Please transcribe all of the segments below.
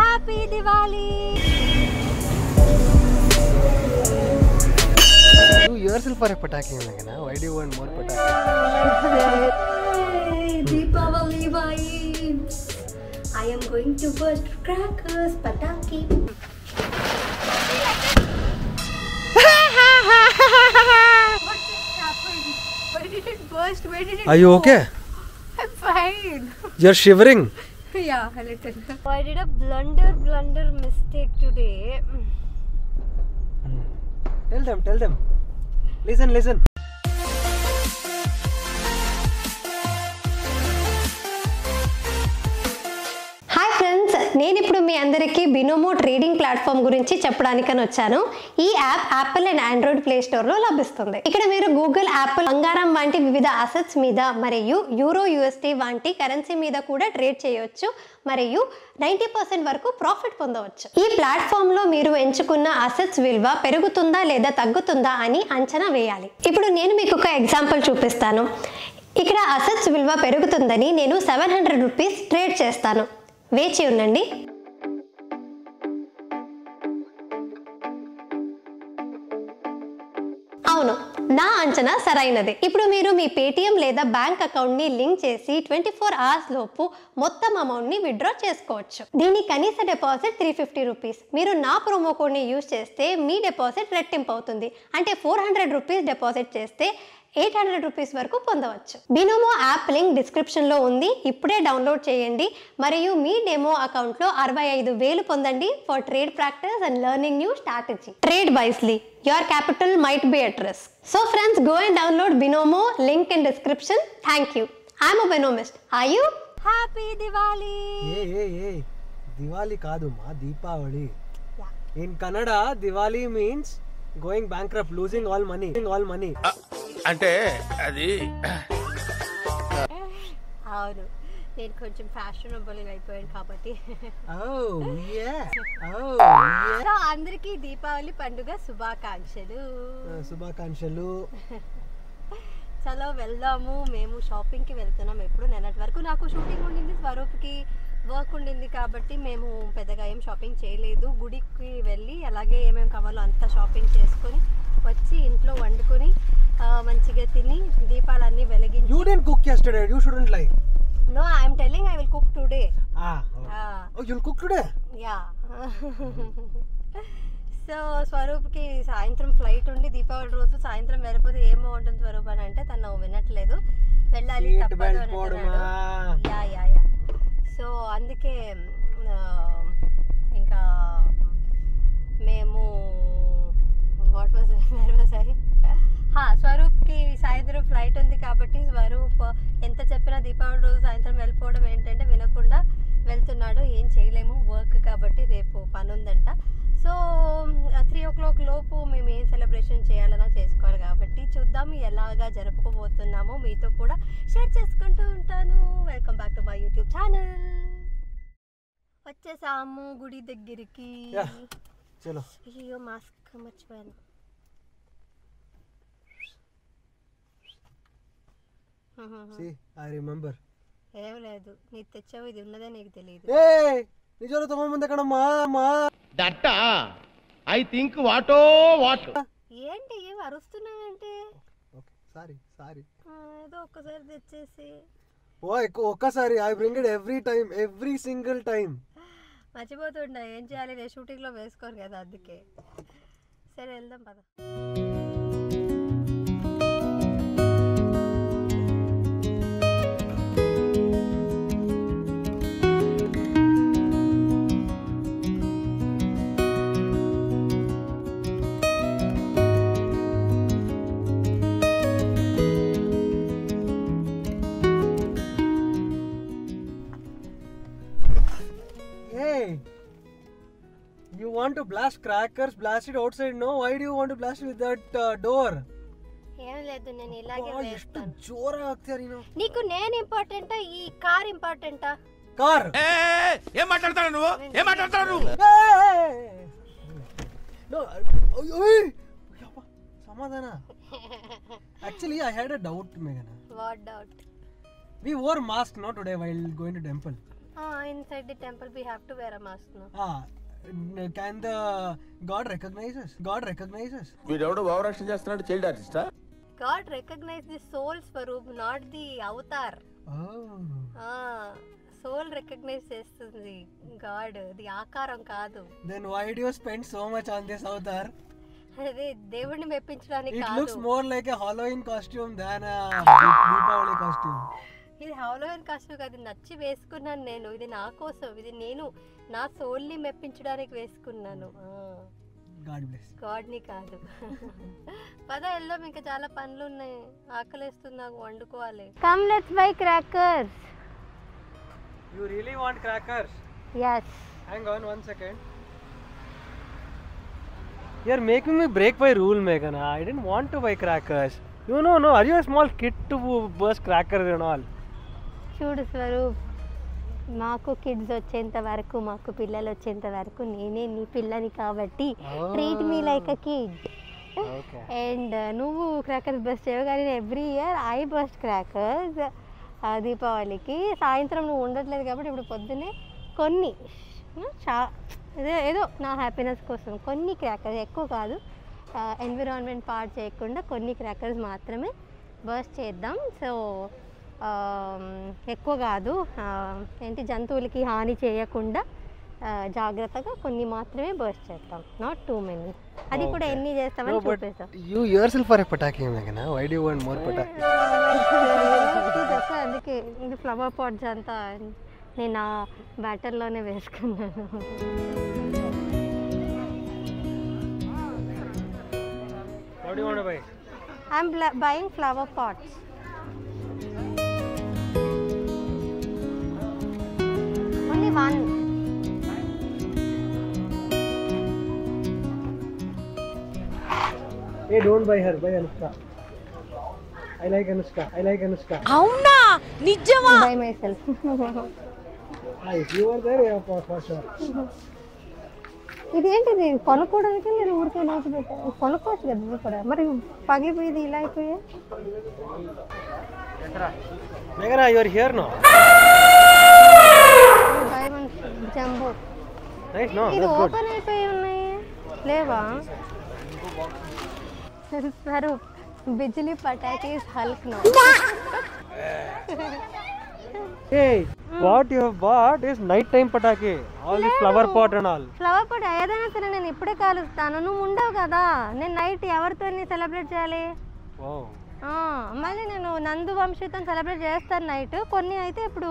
Happy Diwali! You yourself are a pataki, Langana. Why do you want more pataki? Deepavali vibes! I am going to burst crackers, pataki. Are you okay? I'm fine. You're shivering. yeah, a little. I did a blunder, blunder mistake today. Hmm. Tell them, tell them. Listen, listen. నేను ఇప్పుడు మీ అందరికీ Binomo trading platform గురించి చెప్పడానికని వచ్చాను. ఈ app Apple and Android play స్టోర్లో లభిస్తుంది. ఇక్కడ మీరు గూగుల్ యాపిల్ బంగారం వంటి వివిధ అసెట్స్ మీద మరియు యూరో యూఎస్టీ వంటి కరెన్సీ మీద కూడా ట్రేడ్ చేయవచ్చు మరియు నైంటీ పర్సెంట్ వరకు ప్రాఫిట్ పొందవచ్చు. ఈ ప్లాట్ఫామ్లో మీరు ఎంచుకున్న అసెట్స్ విలువ పెరుగుతుందా లేదా తగ్గుతుందా అని అంచనా వేయాలి. ఇప్పుడు నేను మీకు ఒక ఎగ్జాంపుల్ చూపిస్తాను. ఇక్కడ అసెట్స్ విలువ పెరుగుతుందని నేను సెవెన్ హండ్రెడ్ రూపీస్ ట్రేడ్ చేస్తాను. వేచి ఉండండి. అవును నా అంచనా సరైనది. ఇప్పుడు మీరు మీ పేటిఎం లేదా బ్యాంక్ అకౌంట్ని లింక్ చేసి ట్వంటీ ఫోర్ అవర్స్ లోపు మొత్తం అమౌంట్ని విత్డ్రా చేసుకోవచ్చు. దీని కనీస డిపాజిట్ త్రీ ఫిఫ్టీ రూపీస్. మీరు నా ప్రోమో కోడ్ని యూజ్ చేస్తే మీ డిపాజిట్ రెట్టింపు అవుతుంది. అంటే ఫోర్ హండ్రెడ్ రూపీస్ డిపాజిట్ చేస్తే ఎయిట్ హండ్రెడ్ రూపీస్ వరకు పొందవచ్చు. బినోమో యాప్ లింక్ డిస్క్రిప్షన్లో ఉంది. ఇప్పుడే డౌన్లోడ్ చేయండి. మరియు మీ డెమో అకౌంట్లో అరవై ఐదు వేలు పొందండి for trade practice and learning new strategy. Trade wisely your capital might be at risk. So friends go and download Binomo link in description. Thank you. I'm a binomist I you? Happy Diwali Diwali కాదు మా Deepavali. In Kannada Diwali means going bankrupt losing all money. All money. అంటే అది అవును. నేను కొంచెం fashionable అయిపోయాను కాబట్టి. ఓ so అందరికీ దీపావళి పండుగ శుభాకాంక్షలు. శుభాకాంక్షలు. చలో వెళ్దాము. మేము షాపింగ్కి వెళ్తున్నాం. ఎప్పుడు నిన్నటి వరకు నాకు షూటింగ్ ఉండింది స్వరూప్కి. వర్క్ ఉండింది కాబట్టి మేము పెద్దగా ఏం షాపింగ్ చేయలేదు. గుడికి వెళ్ళి అలాగే ఏమేమి కావాలో అంతా షాపింగ్ చేసుకొని వచ్చి ఇంట్లో వండుకొని మంచిగా తిని దీపాలన్నీ వెలిగించి you didn't cook shouldn't lie. No I'm telling I will cook today cook today? Yeah so స్వరూప్కి సాయంత్రం ఫ్లైట్ ఉండి దీపావళి రోజు సాయంత్రం వెళ్ళిపోతే ఏం బాగుంటుంది స్వరూప్ అని అంటే తను వినట్లేదు. వెళ్ళాలి తప్పదు అని యా యా యా సో అందుకే ఇంకా మేము what was where was I స్వరూప్కి సాయంత్రం ఫ్లైట్ ఉంది కాబట్టి స్వరూప్ ఎంత చెప్పినా దీపావళి రోజు సాయంత్రం వెళ్ళిపోవడం ఏంటంటే వినకుండా వెళ్తున్నాడు ఏం చేయలేము వర్క్ కాబట్టి రేపు పని ఉందంట సో త్రీ ఓ క్లాక్ లోపు మేము ఏం సెలబ్రేషన్ చేయాలన్నా చేసుకోవాలి కాబట్టి చూద్దాం ఎలాగా జరుపుకోబోతున్నామో మీతో కూడా షేర్ చేసుకుంటూ ఉంటాను. Welcome back to my YouTube channel వచ్చేసాము గుడి దగ్గరికి. అయ్యో మాస్క్ మర్చిపోయాను. ఏం లేదు. నీకు తెచ్చావు ఇది ఉన్నదే నీకు తెలియదు నిజాలు తమ ముందు ఎక్కడ మా మా? దట్ట. I think వాటో what. ఏంటి ఏం అరుస్తున్నావంటే? Sorry sorry. ఏదో ఒక్కసారి తెచ్చేసి. ఓ ఒక్కసారి I bring it every time every single time మర్చిపోతుండ ఏం చేయాలి? నేను షూటింగ్లో వేసుకోరు కదా అందుకే. సరే వెళ్దాం పద. Hey, you want to blast crackers? Blast it outside. No, why do you want to blast it with that uh, door? ఏం లేదు నేను ఇలాగే అబ్బా, ಎಷ್ಟು వేస్తాను ಜೋರ ಆಗ್ತೀಯ ನೀನು నీకు నేను ఇంపార్టెంటా ఈ కార్ ఇంపార్టెంటా కార్ ఏం మాట్లాడతాడు నువ్వు ఏం మాట్లాడతాడు నువ్వు సమాధాన actually I had a doubt మేఘన what doubt we wore mask no today while going to temple inside the temple we have to wear a mask no Ah, can the God recognize us? God recognize us? వీడెవడో భావరక్షణ చేస్తున్నాడు child ఆర్టిస్టా god recognize the soul swaroop not the avatar Oh. Soul recognize చేస్తుంది god అది ఆకారం కాదు Then why do you spend so much on this avatar? అదే దేవుడిని మెప్పించడానికి It కాదు looks more like a Halloween costume than a Deepavali costume. ఇది హౌలోవెన్ costume అది నచ్చి వేసుకున్నాను నేను ఇది నా కోసం ఇది నేను నా సోల్ని మెప్పించడానికి వేసుకున్నాను. గాడ్ని కాదు పద వెళ్దాం ఇంకా చాలా పనులు ఉన్నాయి ఆకలిస్తుంది నాకు వండుకోవాలి come let's buy crackers You really want crackers? Yes Hang on one second. You're making me break my rule, Meghana. I didn't want to buy crackers. You know, no. Are you a small kid to burst crackers and all? చూడు స్వరూప్ మాకు kids వచ్చేంత వరకు మాకు పిల్లలు వచ్చేంత వరకు నేనే నీ పిల్లని కాబట్టి treat me like a kid. And నువ్వు క్రాకర్స్ బస్ట్ చేయవు కానీ every year I bust crackers దీపావళికి సాయంత్రం నువ్వు ఉండట్లేదు కాబట్టి ఇప్పుడు పొద్దున్నే కొన్ని చా ఏదో ఏదో నా హ్యాపీనెస్ కోసం కొన్ని క్రాకర్స్ ఎక్కువ కాదు. ఎన్విరాన్మెంట్ పాడు చేయకుండా కొన్ని క్రాకర్స్ మాత్రమే బస్ట్ చేద్దాం. సో ఎక్కువ కాదు ఏంటి జంతువులకి హాని చేయకుండా జాగ్రత్తగా కొన్ని మాత్రమే బర్స్ట్ చేస్తాం నాట్ టూ మెనీ అది కూడా. ఎన్ని చేస్తామని చూపిస్తాం are a pataki, Meghana. Why do you want more pataki? చూపిస్తా, అందుకే ఇది ఫ్లవర్ పాట్స్ అంతా నేను ఆ బ్యాటర్లోనే వేసుకున్నాను? I'm buying flower pots Only one Hey, don't buy her. Buy Anushka. I like Anushka. I like Anushka. By myself Ah, if you were there, yeah, for, for sure. ఇదేంటిది కొనుక్కోవడానికి మీరు ఊరికే లోటు పెట్టారు కొనుక్కోవచ్చు కదా ఇది కూడా మరి పగిలిపోయింది ఇలా అయిపోయా Meghana, you are here now. Diamond jumbo? ఇది. ఓపెన్ అయిపోయి ఉన్నాయి? లేవా? స్వరూప్ బిజ్లీ పటాకీస్ Hulk no. Pot and all. Flower pot ఏదైనా సరే నేను ఇప్పుడే కాలుస్తాను నువ్వు ఉండవు కదా. నేను నైట్ ఎవరితో సెలబ్రేట్ చేయాలి? మళ్ళీ నేను నందు వంశీతో సెలబ్రేట్ చేస్తాను నైట్ కొన్ని అయితే ఇప్పుడు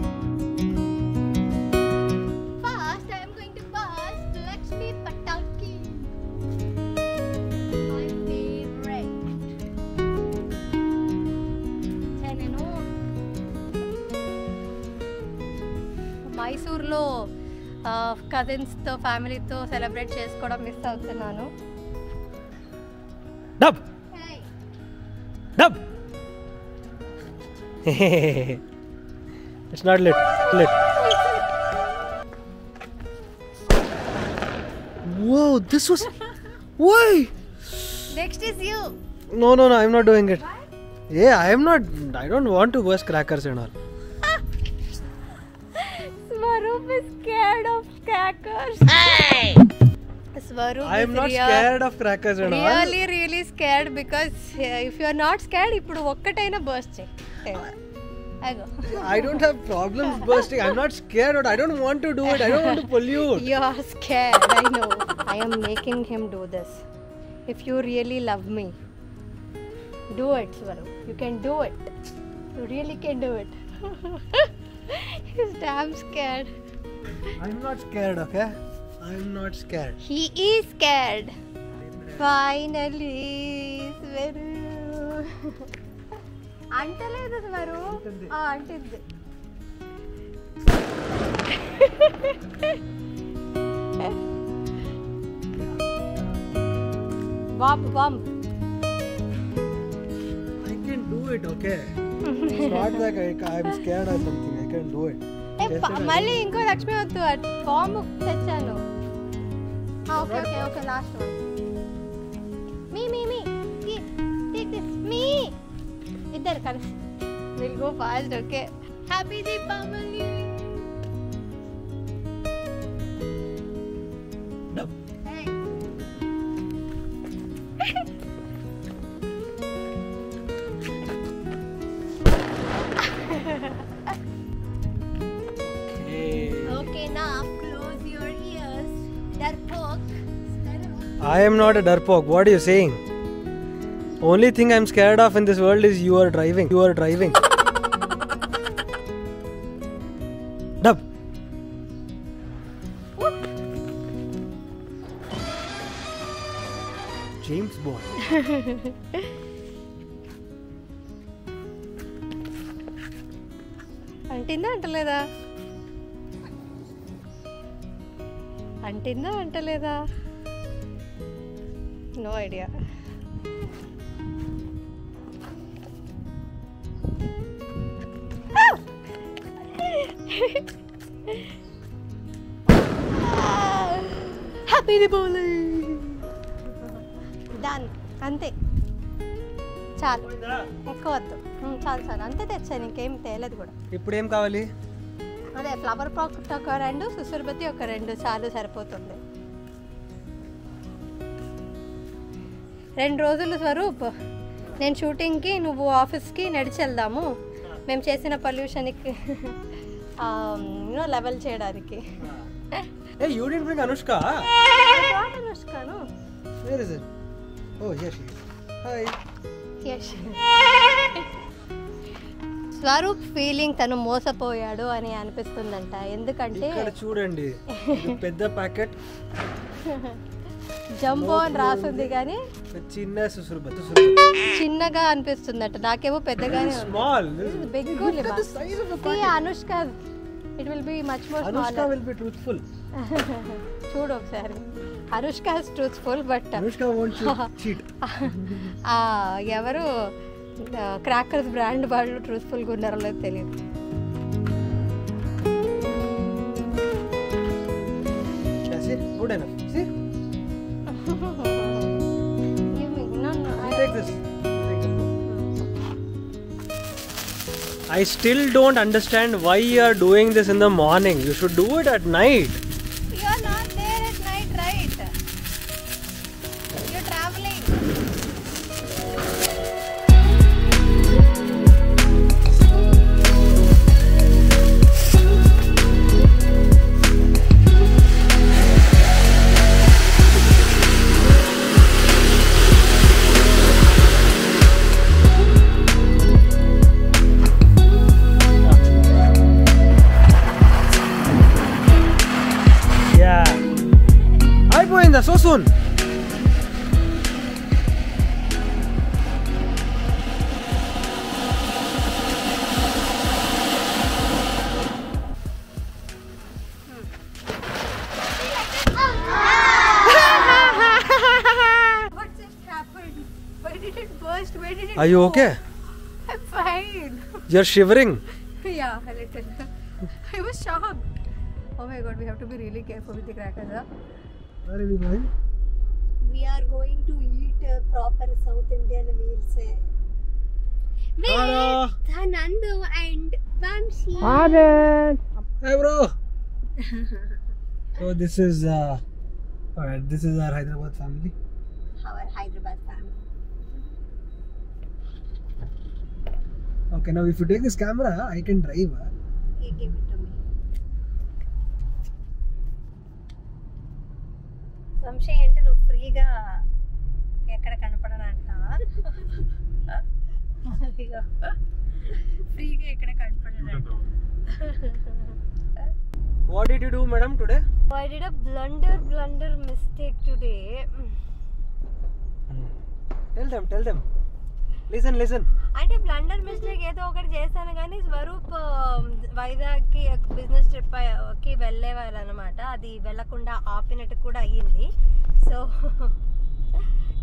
మైసూర్లో కజిన్స్తో ఫ్యామిలీతో సెలబ్రేట్ చేసుకోవడం మిస్ అవుతున్నాను Dub! Dub! it's not lit. Lit. Whoa, this was. Why? Next is you No, no, no, I'm not doing it. Yeah, I am not. I don't want to burst crackers and all. Swaroop is scared of crackers. Swaroop I am is not real- scared of crackers and all. Really really scared because if you are not scared ఇప్పుడు ఒక్కటైనా burst చేయి అగో I don't have problems bursting. I'm not scared. But I don't want to do it. I don't want to pollute. You are scared I know I am making him do this if you really love me do it Swaroop you can do it you really can do it He's damn scared I'm not scared, okay? I'm not scared. He is scared. Finally, Swaru అంటలేదు స్వరు ఆ, అంటుంది bomb bomb I can do it, okay? it's not like I, I'm scared or something. I can do it. A, Test ప- it, I మళ్ళీ ఇంకో లక్ష్మి వద్దు bomb తెచ్చాను okay okay okay last one me me me take this me ఇద్దరు కలిసి will go fast okay happy Deepavali I am not a darpok. What are you saying? Only thing I'm scared of in this world is you are driving. You are driving. Dub. James Bond. అంటిందా అంటలేదా అంటిందా అంటలేదా no idea happy Deepavali done అంతే. చాలు. ఎక్కువ వద్దు. చాలు చాలు. అంతే తెచ్చాను ఇంకేం తేలేదు కూడా. ఇప్పుడు ఏం కావాలి? అదే ఫ్లవర్ పాక్ ఒక రెండు సుసురుబతి ఒక రెండు చాలు సరిపోతుంది. రెండు రోజులు స్వరూప్. నేను షూటింగ్కి నువ్వు ఆఫీస్కి నడిచి వెళ్దాము మేము చేసిన పొల్యూషన్కి. లెవెల్ చేయడానికి. అనుష్కాను it? Oh. స్వరూప్ ఫీలింగ్ తను మోసపోయాడు అని అనిపిస్తుందంట. ఎందుకంటే చూడండి. పెద్ద ప్యాకెట్. జంబో అని రాసుంది కానీ చిన్న చిన్నగా అనిపిస్తుందట. నాకేమో పెద్దగానే small big Anushka it will be much more will be truthful. చూడు ఒకసారి. Anushka truthful but cheat. ఎవరు క్రాకర్స్ బ్రాండ్ వాళ్ళు ట్రూత్ఫుల్గా ఉన్నారో లేదో తెలియదు? Good enough. I still don't understand why you are doing this in the morning. You should do it at night. You are not there at night, right? You're traveling. Are you okay? I'm fine. You're shivering. yeah, a little. I was shocked. Oh my god, we have to be really careful with the crackers. Huh? Where are we going? We are going to eat uh, proper South Indian meals. eh. Hello. With Nandu and Vamsi. Hey bro. so this is uh alright, this is our Hyderabad family. Our Hyderabad family. Okay, now if you take this camera, I can drive. Huh? He gave it to me. Vamsi అంటే నువ్వు ఫ్రీగా ఎక్కడ కనపడనంటావా ఫ్రీగా ఎక్కడ కనపడనంట What did you do, madam, today? I did a blunder blunder mistake today. Tell them, tell them. Listen, listen. అంటే blunder mistake ఏదో ఒకటి చేశాను కానీ స్వరూప్ వైజాగ్కి బిజినెస్ ట్రిప్కి వెళ్ళేవారు అనమాట అది వెళ్ళకుండా ఆపినట్టు కూడా అయ్యింది. సో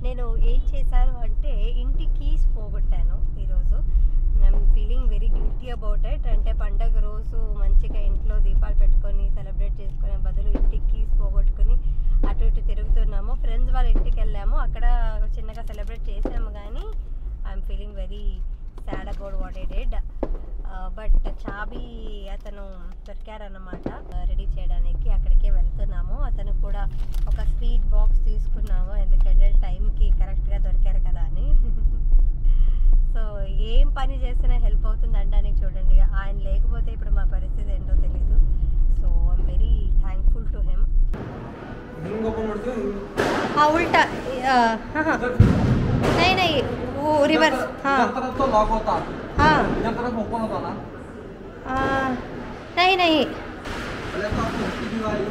నేను ఏం చేశాను అంటే ఇంటి కీస్ పోగొట్టాను ఈరోజు. I'm feeling very guilty about it అంటే పండగ రోజు మంచిగా ఇంట్లో దీపాలు పెట్టుకొని సెలబ్రేట్ చేసుకునే బదులు ఇంటికి కీస్ పోగొట్టుకుని అటు ఇటు తిరుగుతున్నాము. ఫ్రెండ్స్ వాళ్ళ ఇంటికి వెళ్ళాము. అక్కడ చిన్నగా సెలబ్రేట్ చేసాము కానీ I'm feeling very sad about what I did but చాబీ అతను దొరికారన్నమాట. రెడీ చేయడానికి అక్కడికే వెళ్తున్నాము. అతను కూడా ఒక స్వీట్ బాక్స్ తీసుకున్నాము. ఎందుకంటే టైంకి కరెక్ట్గా దొరికారు కదా అని. సో ఏం పని చేసినా హెల్ప్ అవుతుంది అనడానికి చూడండి. ఆయన లేకపోతే ఇప్పుడు మా పరిస్థితి ఏంటో తెలీదు. So I'm very thankful to him हिंग नहीं नहीं वो रिवर्स हाँ। तरफ़ तो लॉक होता। हाँ। इधर तरफ़ ओपन होता ना। हाँ नहीं नहीं। पहले तो आपको हैप्पी दिवाली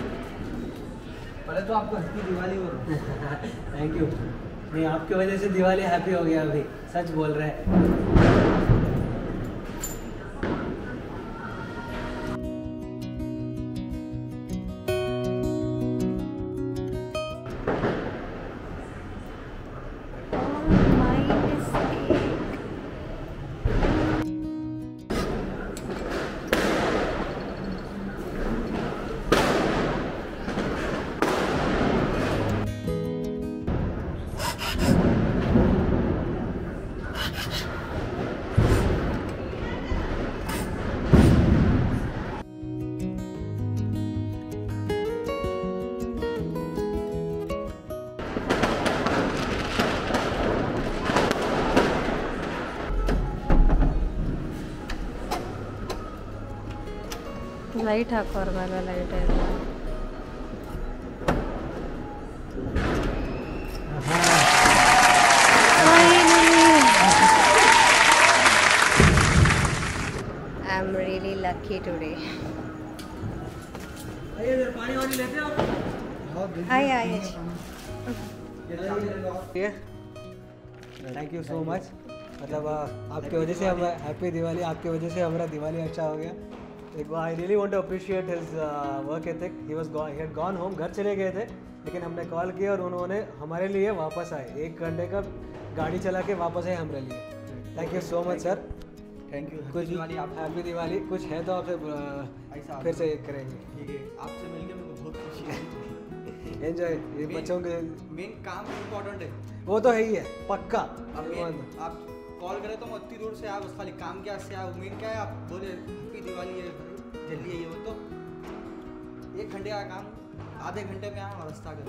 पहले तो आपको हैप्पी दिवाली बोलो थैंक यू नहीं आपके वजह से दिवाली हैप्पी हो गया अभी। सच बोल रहे हैं। ಲೈಟ್ ಹಾಕೋರ ಮೇಲೆ ಲೈಟ್ ಇದೆ I am really lucky today पानी वानी लेते हो ಆಯ್ ಆಯ್ थैंक यू सो मच मतलब आ, आपकी वजह से हम हैप्पी दिवाली आपकी वजह से हमारा दिवाली अच्छा हो गया एक I really want to appreciate his work ethic he was he had gone home घर चले गए थे लेकिन हमने कॉल किया और उन्होंने हमारे लिए वापस आए। एक घंटे का गाड़ी चला के वापस आए हमारे लिए। Thank you so much sir thank you कुछ दिवाली आप। हैप्पी दिवाली कुछ है तो आपसे फिर से करेंगे। ठीक है आपसे मिलके मेरे को बहुत खुशी है एंजॉय ये बच्चों के मेन काम इम्पोर्टेंट है। वो तो है ही है पक्का। आप कॉल करे तो हम अति दूर से आप बस खाली काम क्या से आप उम्मीद क्या है आप बोले हैप्पी दिवाली है जल्दी आइए वो तो एक घंटे का काम आधे घंटे में आए रास्ता कर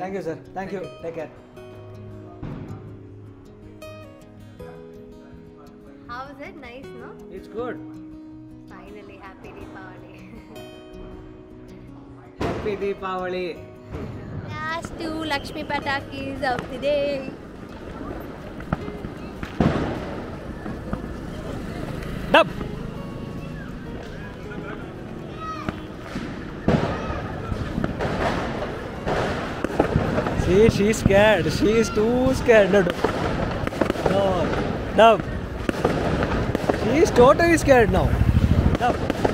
thank you sir thank you take care How was it? Nice, no? It's good. Finally, happy Diwali. Happy Deepavali. Dash to Lakshmi Patakis of the day. Dub. See, she's scared. She is too scared. No, no. Dub. She is totally scared now. Dub.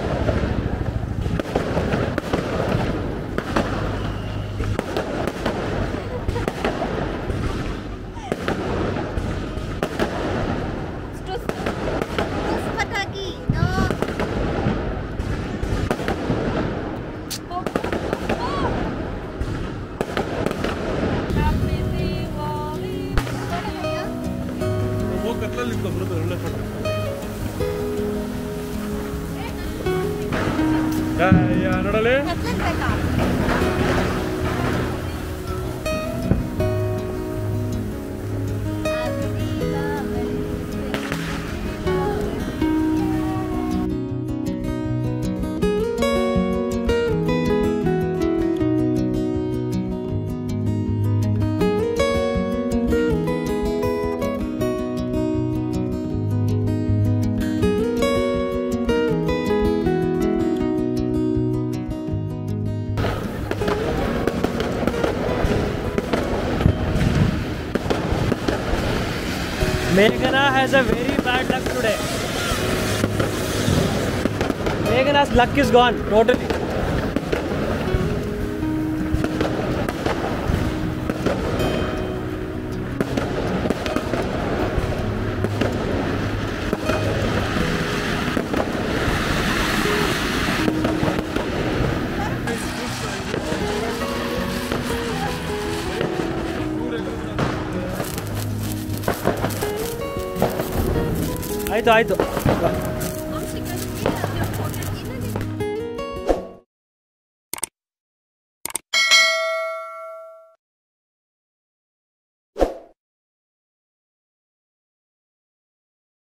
Has a very bad luck today. Meghana's luck is gone totally. ಆಯಿತು ಆಯಿತು